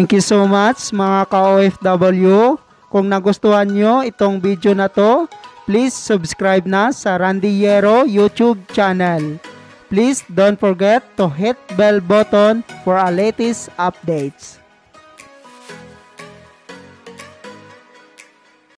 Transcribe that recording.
Thank you so much mga ka-OFW. Kung nagustuhan nyo itong video na to, please subscribe na sa Randy Yero YouTube channel. Please don't forget to hit bell button for our latest updates.